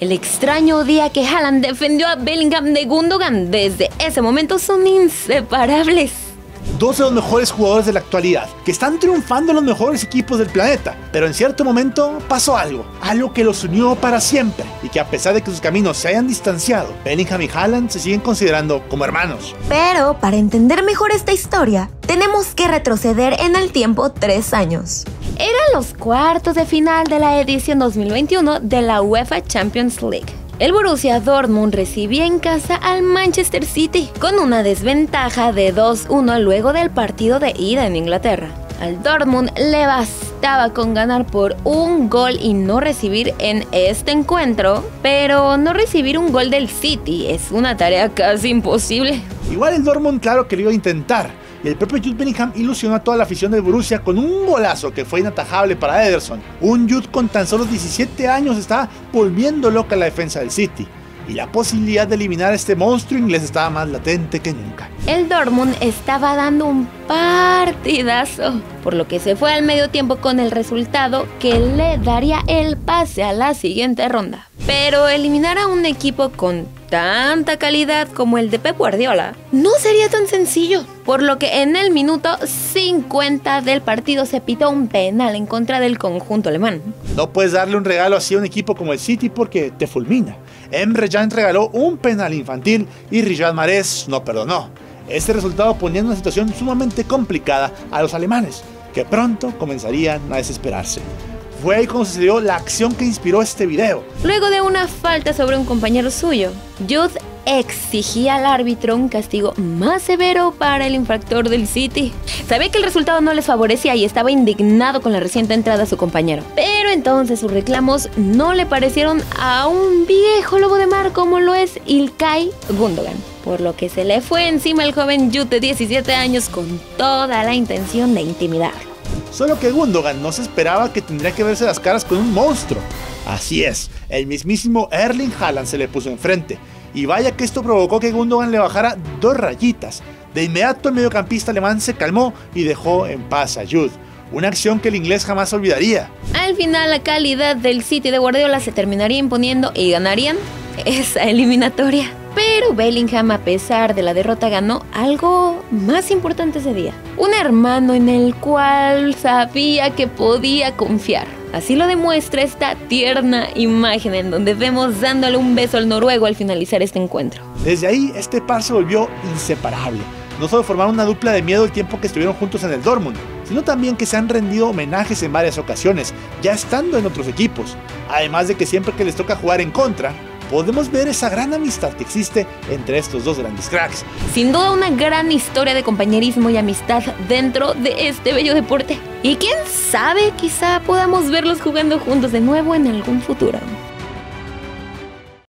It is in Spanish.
El extraño día que Haaland defendió a Bellingham de Gundogan, desde ese momento son inseparables dos de los mejores jugadores de la actualidad, que están triunfando en los mejores equipos del planeta. Pero en cierto momento pasó algo, algo que los unió para siempre y que a pesar de que sus caminos se hayan distanciado, Bellingham y Haaland se siguen considerando como hermanos. Pero para entender mejor esta historia, tenemos que retroceder en el tiempo tres años. Eran los cuartos de final de la edición 2021 de la UEFA Champions League. El Borussia Dortmund recibía en casa al Manchester City con una desventaja de 2-1 luego del partido de ida en Inglaterra. Al Dortmund le bastaba con ganar por un gol y no recibir en este encuentro, pero no recibir un gol del City es una tarea casi imposible. Igual el Dortmund claro que lo iba a intentar, y el propio Jude Bellingham ilusionó a toda la afición del Borussia con un golazo que fue inatajable para Ederson. Un Jude con tan solo 17 años está volviendo loca la defensa del City y la posibilidad de eliminar a este monstruo inglés estaba más latente que nunca. El Dortmund estaba dando un partidazo, por lo que se fue al medio tiempo con el resultado que le daría el pase a la siguiente ronda. Pero eliminar a un equipo con tanta calidad como el de Pep Guardiola no sería tan sencillo, por lo que en el minuto 50 del partido se pitó un penal en contra del conjunto alemán. No puedes darle un regalo así a un equipo como el City porque te fulmina. Emre Can regaló un penal infantil y Riyad Mahrez no perdonó. Este resultado ponía en una situación sumamente complicada a los alemanes, que pronto comenzarían a desesperarse. Fue ahí cuando sucedió la acción que inspiró este video. Luego de una falta sobre un compañero suyo, Jude exigía al árbitro un castigo más severo para el infractor del City. Sabía que el resultado no les favorecía y estaba indignado con la reciente entrada de su compañero. Pero entonces sus reclamos no le parecieron a un viejo lobo de mar como lo es Ilkay Gundogan. Por lo que se le fue encima el joven Jude de 17 años con toda la intención de intimidarlo. Solo que Gundogan no se esperaba que tendría que verse las caras con un monstruo. Así es, el mismísimo Erling Haaland se le puso enfrente. Y vaya que esto provocó que Gundogan le bajara dos rayitas. De inmediato el mediocampista alemán se calmó y dejó en paz a Jude. Una acción que el inglés jamás olvidaría. Al final la calidad del City de Guardiola se terminaría imponiendo y ganarían esa eliminatoria. Pero Bellingham, a pesar de la derrota, ganó algo más importante ese día. Un hermano en el cual sabía que podía confiar. Así lo demuestra esta tierna imagen en donde vemos dándole un beso al noruego al finalizar este encuentro. Desde ahí, este par se volvió inseparable. No solo formaron una dupla de miedo el tiempo que estuvieron juntos en el Dortmund, sino también que se han rendido homenajes en varias ocasiones, ya estando en otros equipos. Además de que siempre que les toca jugar en contra, podemos ver esa gran amistad que existe entre estos dos grandes cracks. Sin duda una gran historia de compañerismo y amistad dentro de este bello deporte. Y quién sabe, quizá podamos verlos jugando juntos de nuevo en algún futuro.